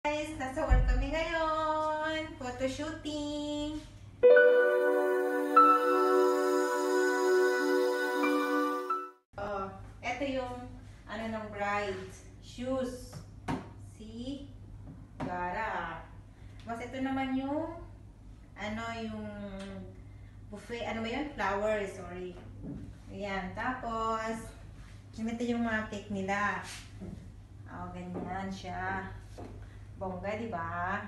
Guys, nasa work kami ngayon. Photo shooting. Oh, ito yung ano ng bride. Shoes. Si Gara. Mas ito naman yung ano yung buffet, ano ba yun? Flowers, sorry. Ayan, tapos ito yung mga cake nila. Oh, ganyan siya. Bongga, di ba?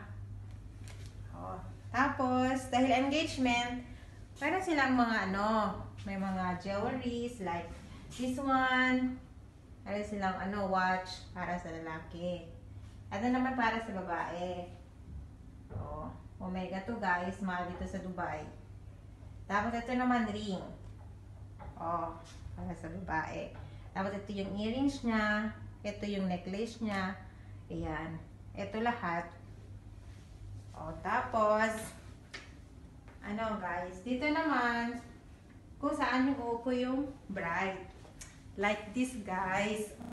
Oh. Tapos, dahil engagement, meron silang mga ano, may mga jewelries like this one. Meron silang ano, watch para sa lalaki. Ano naman para sa babae. Oh, Omega to guys, mahal dito sa Dubai. Tapos ito naman ring. Oh, para sa babae. Tapos ito yung earrings niya. Ito yung necklace niya. Ayan. Ito lahat. O, tapos, ano guys, dito naman, kung saan yung upo yung bride. Like this guys.